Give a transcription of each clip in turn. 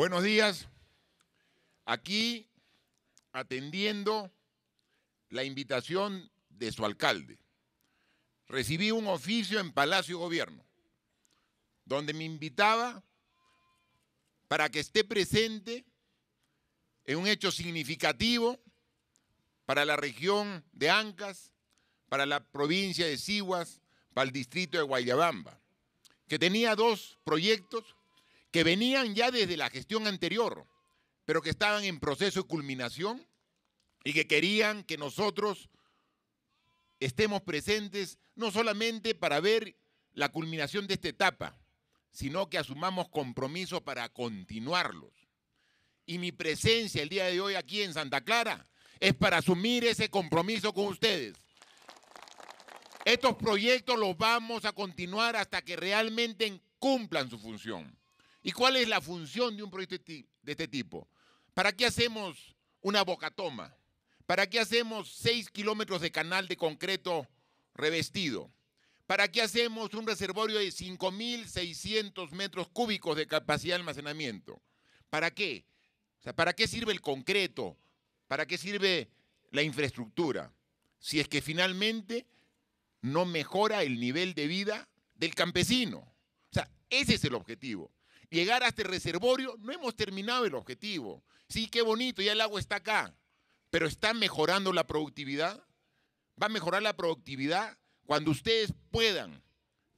Buenos días. Aquí atendiendo la invitación de su alcalde. Recibí un oficio en Palacio Gobierno donde me invitaba para que esté presente en un hecho significativo para la región de Ancas, para la provincia de Siguas, para el distrito de Guayabamba, que tenía dos proyectos que venían ya desde la gestión anterior, pero que estaban en proceso de culminación y que querían que nosotros estemos presentes no solamente para ver la culminación de esta etapa, sino que asumamos compromisos para continuarlos. Y mi presencia el día de hoy aquí en Santa Clara es para asumir ese compromiso con ustedes. Estos proyectos los vamos a continuar hasta que realmente cumplan su función. ¿Y cuál es la función de un proyecto de este tipo? ¿Para qué hacemos una bocatoma? ¿Para qué hacemos seis kilómetros de canal de concreto revestido? ¿Para qué hacemos un reservorio de 5.600 metros cúbicos de capacidad de almacenamiento? ¿Para qué? O sea, ¿para qué sirve el concreto? ¿Para qué sirve la infraestructura? Si es que finalmente no mejora el nivel de vida del campesino. O sea, ese es el objetivo. Llegar a este reservorio, no hemos terminado el objetivo. Sí, qué bonito, ya el agua está acá, pero está mejorando la productividad. Va a mejorar la productividad cuando ustedes puedan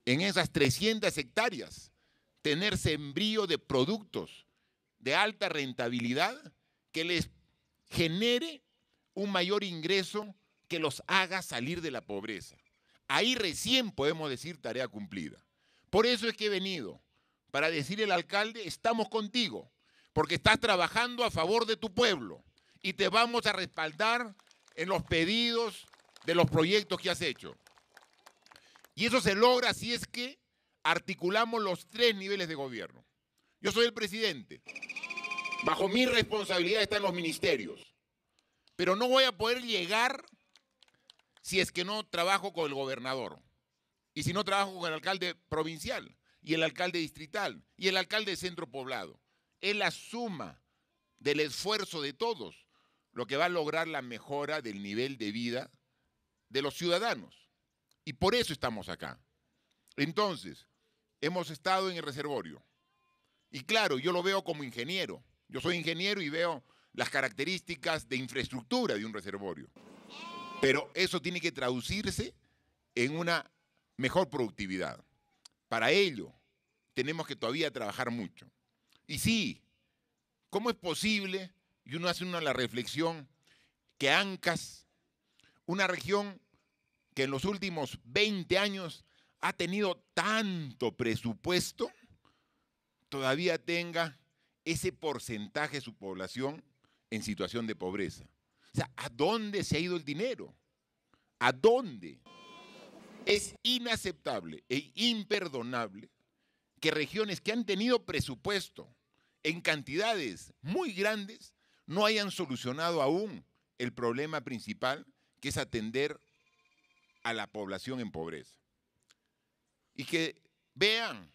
en esas 300 hectáreas tener sembrío de productos de alta rentabilidad que les genere un mayor ingreso que los haga salir de la pobreza. Ahí recién podemos decir tarea cumplida. Por eso es que he venido para decirle al alcalde, estamos contigo, porque estás trabajando a favor de tu pueblo y te vamos a respaldar en los pedidos de los proyectos que has hecho. Y eso se logra si es que articulamos los tres niveles de gobierno. Yo soy el presidente. Bajo mi responsabilidad están los ministerios. Pero no voy a poder llegar si es que no trabajo con el gobernador. Y si no trabajo con el alcalde provincial y el alcalde distrital y el alcalde de centro poblado. Es la suma del esfuerzo de todos lo que va a lograr la mejora del nivel de vida de los ciudadanos. Y por eso estamos acá. Entonces, hemos estado en el reservorio. Y claro, yo lo veo como ingeniero. Yo soy ingeniero y veo las características de infraestructura de un reservorio. Pero eso tiene que traducirse en una mejor productividad. Para ello, tenemos que todavía trabajar mucho. Y sí, ¿cómo es posible, y uno hace una la reflexión, que Ancas, una región que en los últimos 20 años ha tenido tanto presupuesto, todavía tenga ese porcentaje de su población en situación de pobreza? O sea, ¿a dónde se ha ido el dinero? ¿A dónde? Es inaceptable e imperdonable que regiones que han tenido presupuesto en cantidades muy grandes no hayan solucionado aún el problema principal, que es atender a la población en pobreza. Y que vean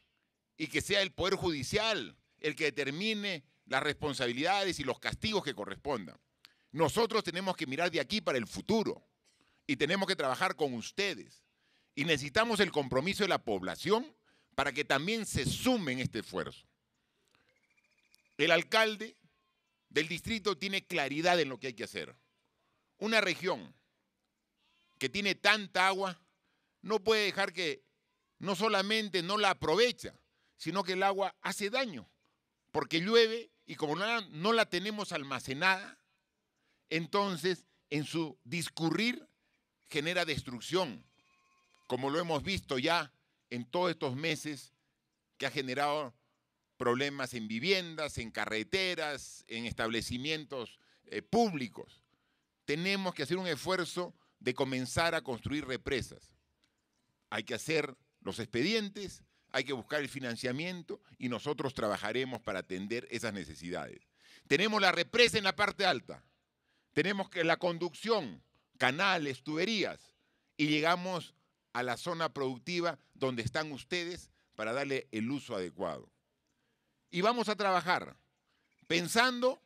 y que sea el Poder Judicial el que determine las responsabilidades y los castigos que correspondan. Nosotros tenemos que mirar de aquí para el futuro y tenemos que trabajar con ustedes y necesitamos el compromiso de la población para que también se sume en este esfuerzo. El alcalde del distrito tiene claridad en lo que hay que hacer. Una región que tiene tanta agua no puede dejar que no solamente no la aprovecha, sino que el agua hace daño, porque llueve y como no la, no la tenemos almacenada, entonces en su discurrir genera destrucción, como lo hemos visto ya en todos estos meses, que ha generado problemas en viviendas, en carreteras, en establecimientos eh, públicos. Tenemos que hacer un esfuerzo de comenzar a construir represas. Hay que hacer los expedientes, hay que buscar el financiamiento y nosotros trabajaremos para atender esas necesidades. Tenemos la represa en la parte alta, tenemos que la conducción, canales, tuberías, y llegamos a la zona productiva donde están ustedes para darle el uso adecuado. Y vamos a trabajar pensando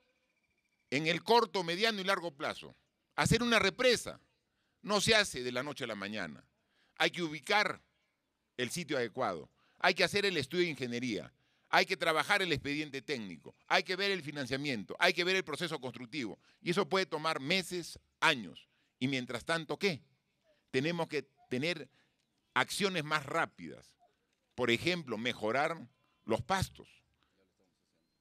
en el corto, mediano y largo plazo. Hacer una represa no se hace de la noche a la mañana. Hay que ubicar el sitio adecuado. Hay que hacer el estudio de ingeniería. Hay que trabajar el expediente técnico. Hay que ver el financiamiento. Hay que ver el proceso constructivo. Y eso puede tomar meses, años. Y mientras tanto, ¿qué? Tenemos que tener acciones más rápidas. Por ejemplo, mejorar los pastos.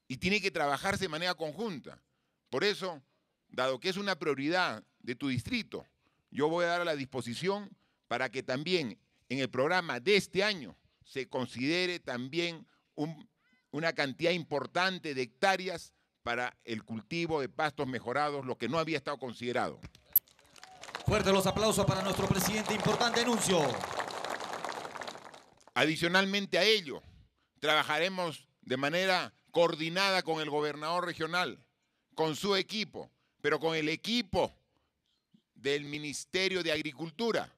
Y tiene que trabajarse de manera conjunta. Por eso, dado que es una prioridad de tu distrito, yo voy a dar a la disposición para que también en el programa de este año se considere también una cantidad importante de hectáreas para el cultivo de pastos mejorados, lo que no había estado considerado. Fuerte los aplausos para nuestro presidente. Importante anuncio. Adicionalmente a ello, trabajaremos de manera coordinada con el gobernador regional, con su equipo, pero con el equipo del Ministerio de Agricultura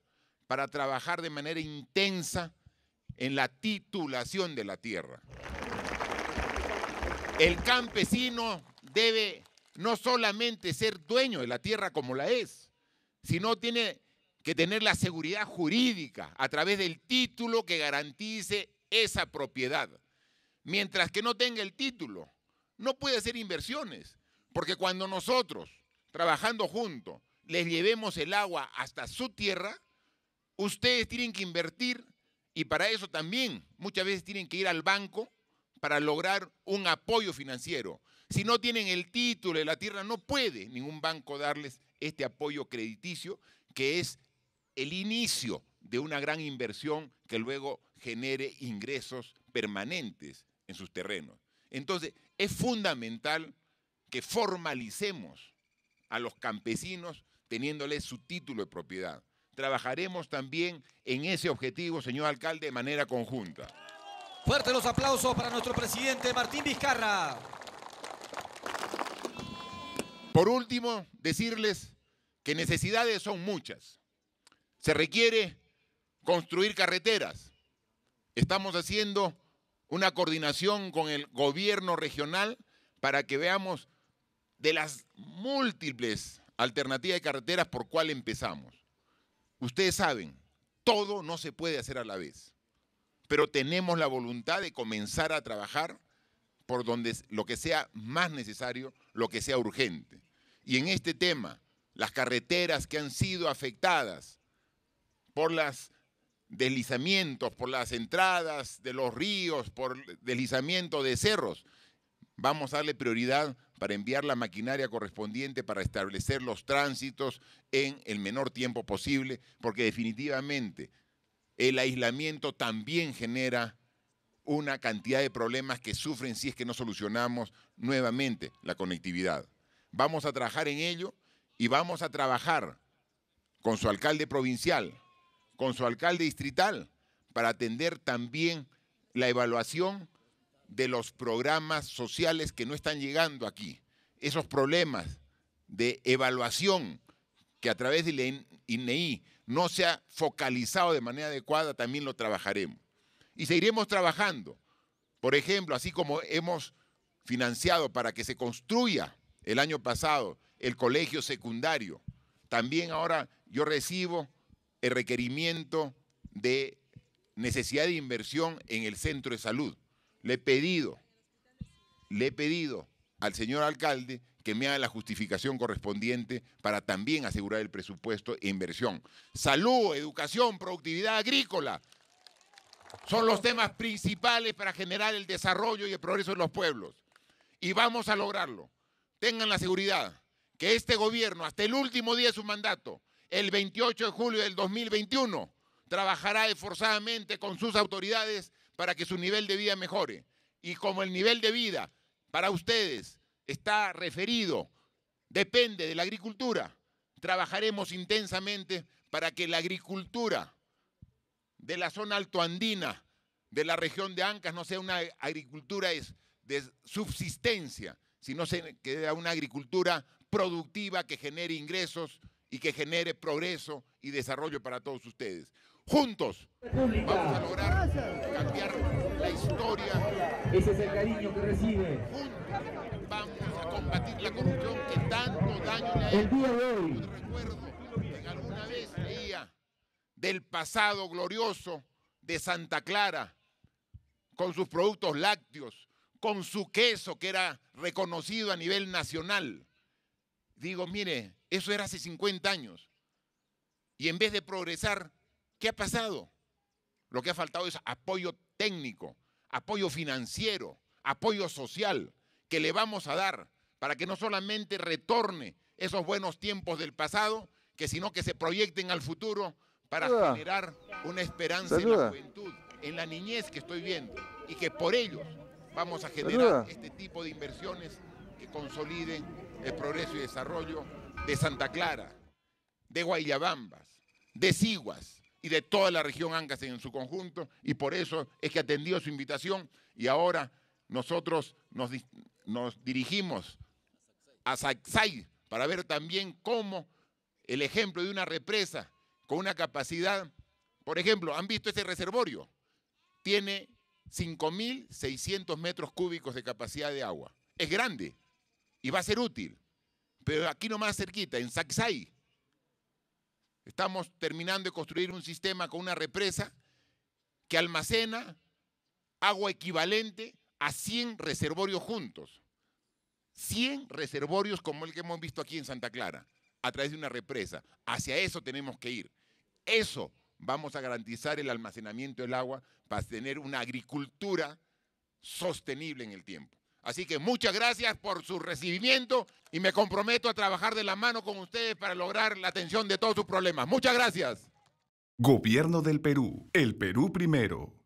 para trabajar de manera intensa en la titulación de la tierra. El campesino debe no solamente ser dueño de la tierra como la es, sino tiene que tener la seguridad jurídica a través del título que garantice esa propiedad. Mientras que no tenga el título, no puede hacer inversiones, porque cuando nosotros, trabajando juntos, les llevemos el agua hasta su tierra, ustedes tienen que invertir y para eso también muchas veces tienen que ir al banco para lograr un apoyo financiero. Si no tienen el título de la tierra, no puede ningún banco darles este apoyo crediticio, que es el inicio de una gran inversión que luego genere ingresos permanentes en sus terrenos. Entonces, es fundamental que formalicemos a los campesinos teniéndoles su título de propiedad. Trabajaremos también en ese objetivo, señor alcalde, de manera conjunta. Fuerte los aplausos para nuestro presidente Martín Vizcarra. Por último, decirles que necesidades son muchas. Se requiere construir carreteras. Estamos haciendo una coordinación con el gobierno regional para que veamos de las múltiples alternativas de carreteras por cuál empezamos. Ustedes saben, todo no se puede hacer a la vez, pero tenemos la voluntad de comenzar a trabajar por donde lo que sea más necesario, lo que sea urgente. Y en este tema, las carreteras que han sido afectadas por los deslizamientos, por las entradas de los ríos, por deslizamiento de cerros, vamos a darle prioridad para enviar la maquinaria correspondiente para establecer los tránsitos en el menor tiempo posible, porque definitivamente el aislamiento también genera una cantidad de problemas que sufren si es que no solucionamos nuevamente la conectividad. Vamos a trabajar en ello y vamos a trabajar con su alcalde provincial, con su alcalde distrital, para atender también la evaluación de los programas sociales que no están llegando aquí. Esos problemas de evaluación que a través del INEI no se ha focalizado de manera adecuada, también lo trabajaremos. Y seguiremos trabajando. Por ejemplo, así como hemos financiado para que se construya el año pasado el colegio secundario, también ahora yo recibo el requerimiento de necesidad de inversión en el centro de salud. Le he pedido, le he pedido al señor alcalde que me haga la justificación correspondiente para también asegurar el presupuesto e inversión. Salud, educación, productividad agrícola son los temas principales para generar el desarrollo y el progreso de los pueblos. Y vamos a lograrlo. Tengan la seguridad que este gobierno, hasta el último día de su mandato, el 28 de julio del 2021, trabajará esforzadamente con sus autoridades para que su nivel de vida mejore. Y como el nivel de vida para ustedes está referido, depende de la agricultura, trabajaremos intensamente para que la agricultura de la zona altoandina, de la región de Ancas, no sea una agricultura de subsistencia, sino que sea una agricultura productiva que genere ingresos y que genere progreso y desarrollo para todos ustedes. Juntos vamos a lograr cambiar la historia. Ese es el cariño que recibe. Juntos vamos a combatir la corrupción que tanto daño le ha El día de hoy. Recuerdo alguna vez leía del pasado glorioso de Santa Clara, con sus productos lácteos, con su queso que era reconocido a nivel nacional. Digo, mire, eso era hace 50 años. Y en vez de progresar, ¿qué ha pasado? Lo que ha faltado es apoyo técnico, apoyo financiero, apoyo social que le vamos a dar para que no solamente retorne esos buenos tiempos del pasado, que sino que se proyecten al futuro para Saluda. generar una esperanza en la juventud, en la niñez que estoy viendo, y que por ellos vamos a generar Saluda. este tipo de inversiones que consoliden el progreso y desarrollo de Santa Clara, de Guayabambas, de Siguas y de toda la región Ancash en su conjunto, y por eso es que atendió su invitación y ahora nosotros nos, di- nos dirigimos a Sacsay para ver también cómo el ejemplo de una represa con una capacidad, por ejemplo, ¿han visto ese reservorio? Tiene 5.600 metros cúbicos de capacidad de agua. Es grande y va a ser útil. Pero aquí nomás cerquita, en Sacsay, estamos terminando de construir un sistema con una represa que almacena agua equivalente a 100 reservorios juntos. 100 reservorios como el que hemos visto aquí en Santa Clara, a través de una represa. Hacia eso tenemos que ir. Eso vamos a garantizar el almacenamiento del agua para tener una agricultura sostenible en el tiempo. Así que muchas gracias por su recibimiento y me comprometo a trabajar de la mano con ustedes para lograr la atención de todos sus problemas. Muchas gracias. Gobierno del Perú. El Perú primero.